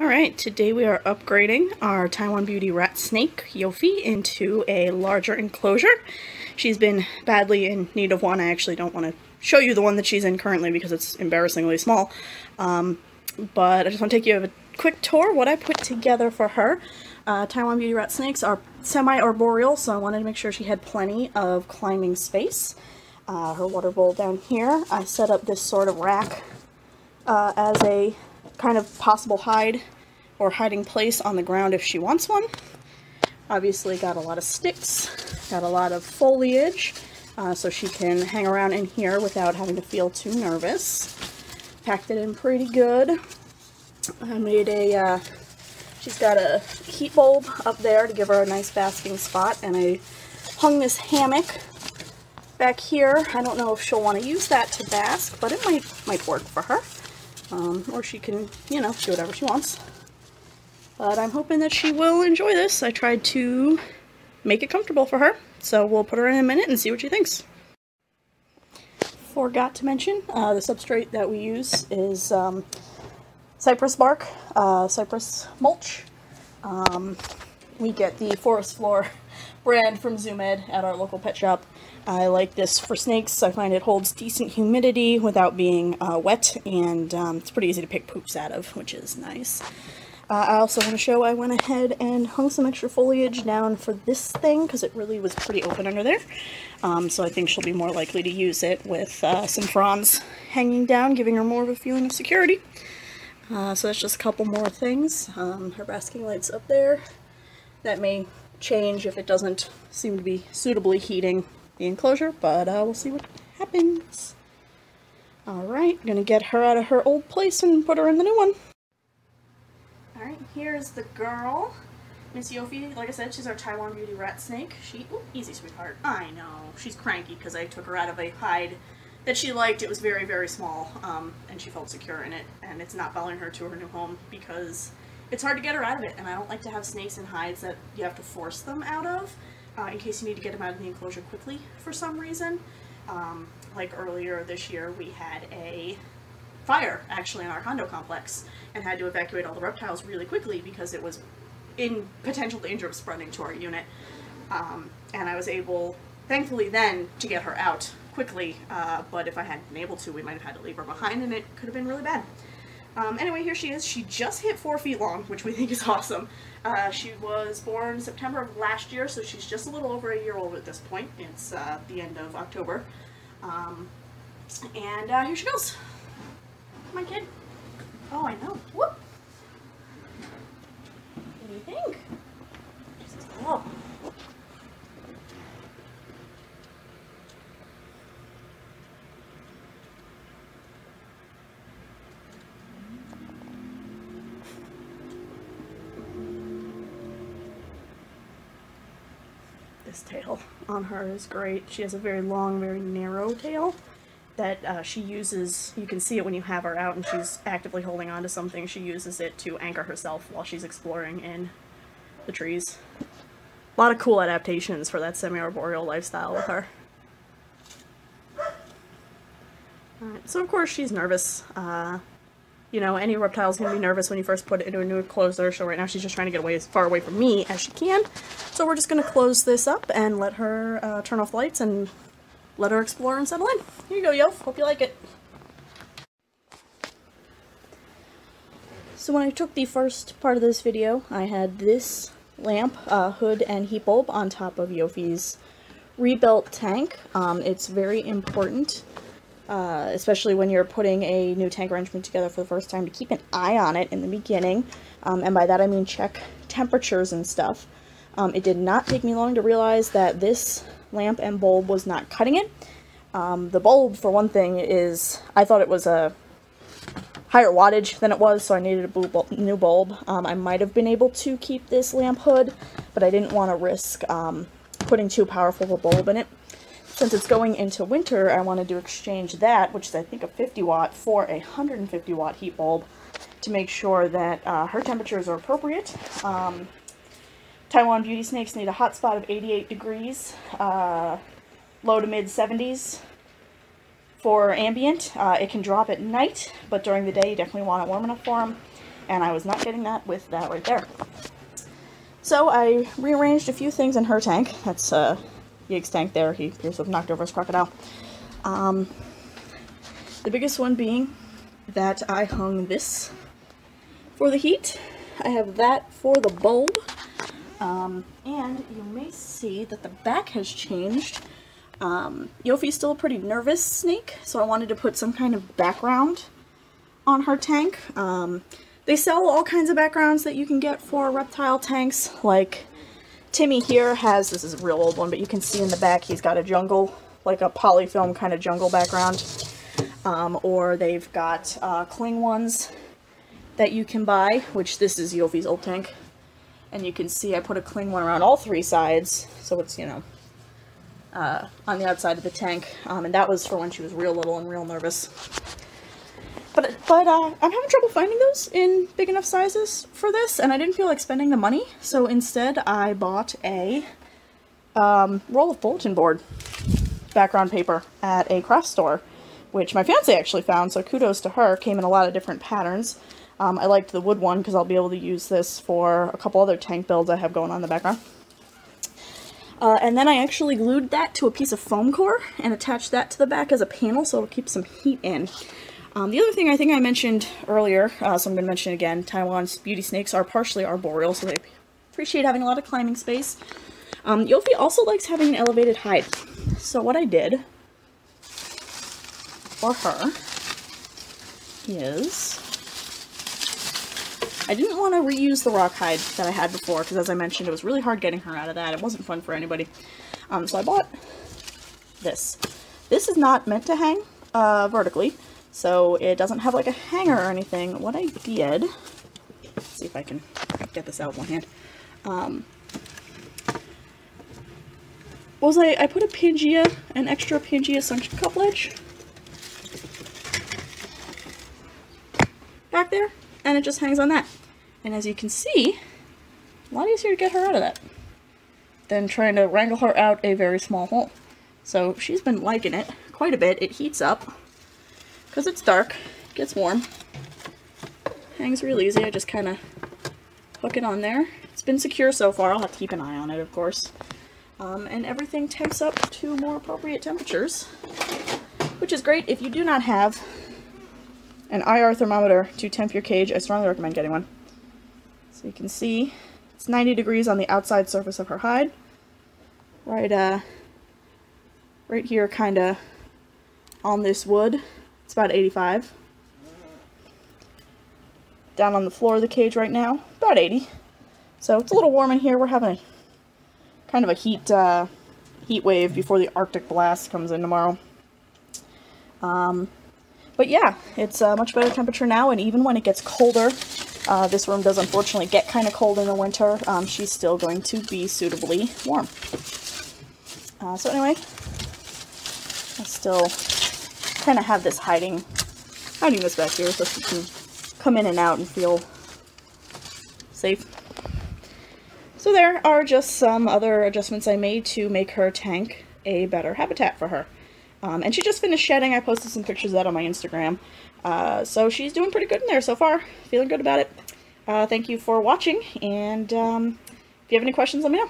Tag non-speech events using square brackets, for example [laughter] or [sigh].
Alright, today we are upgrading our Taiwan Beauty rat snake, Yofi, into a larger enclosure. She's been badly in need of one. I actually don't want to show you the one that she's in currently because it's embarrassingly small. Um, but I just want to take you a quick tour what I put together for her. Uh, Taiwan Beauty rat snakes are semi-arboreal, so I wanted to make sure she had plenty of climbing space. Uh, her water bowl down here, I set up this sort of rack uh, as a kind of possible hide or hiding place on the ground if she wants one. Obviously got a lot of sticks, got a lot of foliage, uh, so she can hang around in here without having to feel too nervous. Packed it in pretty good. I made a, uh, she's got a heat bulb up there to give her a nice basking spot, and I hung this hammock back here. I don't know if she'll want to use that to bask, but it might, might work for her. Um, or she can, you know, do whatever she wants. But I'm hoping that she will enjoy this. I tried to make it comfortable for her. So we'll put her in a minute and see what she thinks. Forgot to mention, uh, the substrate that we use is um, cypress bark, uh, cypress mulch. Um, we get the Forest Floor [laughs] brand from Zoo Med at our local pet shop. I like this for snakes. I find it holds decent humidity without being uh, wet, and um, it's pretty easy to pick poops out of, which is nice. Uh, I also want to show I went ahead and hung some extra foliage down for this thing because it really was pretty open under there. Um, so I think she'll be more likely to use it with uh, some fronds hanging down, giving her more of a feeling of security. Uh, so that's just a couple more things. Um, her basking light's up there. That may change if it doesn't seem to be suitably heating the enclosure, but uh, we'll see what happens. Alright, gonna get her out of her old place and put her in the new one. Alright, here's the girl. Miss Yofi, like I said, she's our Taiwan Beauty Rat Snake. She, ooh, easy sweetheart. I know, she's cranky because I took her out of a hide that she liked. It was very, very small, um, and she felt secure in it, and it's not following her to her new home because it's hard to get her out of it, and I don't like to have snakes in hides that you have to force them out of uh, in case you need to get them out of the enclosure quickly for some reason. Um, like earlier this year, we had a fire actually in our condo complex and had to evacuate all the reptiles really quickly because it was in potential danger of spreading to our unit. Um, and I was able, thankfully then, to get her out quickly, uh, but if I hadn't been able to, we might have had to leave her behind and it could have been really bad. Um, anyway, here she is. She just hit four feet long, which we think is awesome. Uh, she was born September of last year, so she's just a little over a year old at this point. It's uh, the end of October. Um, and uh, here she goes. On, kid. Oh, I know. Whoop. What do you think? She's oh. This tail on her is great. She has a very long, very narrow tail that uh, she uses, you can see it when you have her out and she's actively holding on to something, she uses it to anchor herself while she's exploring in the trees. A lot of cool adaptations for that semi-arboreal lifestyle with her. Alright, so of course she's nervous. Uh, you know, any reptile's gonna be nervous when you first put it into a new enclosure, so right now she's just trying to get away as far away from me as she can. So we're just gonna close this up and let her uh, turn off lights and let her explore and settle in. Here you go, Yof. Hope you like it. So when I took the first part of this video, I had this lamp, uh, hood, and heat bulb on top of Yofi's rebuilt tank. Um, it's very important, uh, especially when you're putting a new tank arrangement together for the first time, to keep an eye on it in the beginning. Um, and by that I mean check temperatures and stuff. Um, it did not take me long to realize that this lamp and bulb was not cutting it. Um, the bulb, for one thing, is, I thought it was a higher wattage than it was, so I needed a new bulb. Um, I might have been able to keep this lamp hood, but I didn't want to risk um, putting too powerful a bulb in it. Since it's going into winter, I wanted to exchange that, which is I think a 50 watt, for a 150 watt heat bulb to make sure that uh, her temperatures are appropriate. Um, Taiwan beauty snakes need a hot spot of 88 degrees, uh, low to mid 70s for ambient. Uh, it can drop at night, but during the day you definitely want it warm enough for them. and I was not getting that with that right there. So I rearranged a few things in her tank. That's uh, Yig's tank there. He appears to have knocked over his crocodile. Um, the biggest one being that I hung this for the heat. I have that for the bulb. Um, and you may see that the back has changed. Um, Yofi's still a pretty nervous snake, so I wanted to put some kind of background on her tank. Um, they sell all kinds of backgrounds that you can get for reptile tanks, like Timmy here has, this is a real old one, but you can see in the back he's got a jungle, like a polyfilm kind of jungle background. Um, or they've got uh, cling ones that you can buy, which this is Yofi's old tank. And you can see I put a cling one around all three sides, so it's, you know, uh, on the outside of the tank. Um, and that was for when she was real little and real nervous. But, but uh, I'm having trouble finding those in big enough sizes for this, and I didn't feel like spending the money, so instead I bought a um, roll of bulletin board background paper at a craft store, which my fiance actually found, so kudos to her. Came in a lot of different patterns. Um, I liked the wood one because I'll be able to use this for a couple other tank builds I have going on in the background. Uh, and then I actually glued that to a piece of foam core and attached that to the back as a panel so it'll keep some heat in. Um, the other thing I think I mentioned earlier, uh, so I'm going to mention again, Taiwan's beauty snakes are partially arboreal, so they appreciate having a lot of climbing space. Um, Yofi also likes having an elevated hide. So what I did for her is I didn't want to reuse the rock hide that I had before because as I mentioned it was really hard getting her out of that. It wasn't fun for anybody. Um, so I bought this. This is not meant to hang uh, vertically. So it doesn't have like a hanger or anything. What I did, see if I can get this out one hand, um, was I, I put a Pangea, an extra Pangea suction cup ledge back there, and it just hangs on that. And as you can see, a lot easier to get her out of that than trying to wrangle her out a very small hole. So she's been liking it quite a bit. It heats up because it's dark, gets warm. Hangs real easy. I just kind of hook it on there. It's been secure so far. I'll have to keep an eye on it, of course. Um, and everything temps up to more appropriate temperatures, which is great. If you do not have an IR thermometer to temp your cage, I strongly recommend getting one. So you can see it's 90 degrees on the outside surface of her hide. Right, uh, right here, kind of on this wood. It's about 85. Down on the floor of the cage right now, about 80. So it's a little warm in here. We're having a kind of a heat uh, heat wave before the Arctic blast comes in tomorrow. Um, but yeah, it's a much better temperature now, and even when it gets colder, uh, this room does unfortunately get kind of cold in the winter, um, she's still going to be suitably warm. Uh, so anyway, I still kind of have this hiding, hiding this back here so she can come in and out and feel safe. So there are just some other adjustments I made to make her tank a better habitat for her. Um, and she just finished shedding. I posted some pictures of that on my Instagram. Uh, so she's doing pretty good in there so far. Feeling good about it. Uh, thank you for watching, and um, if you have any questions, let me know.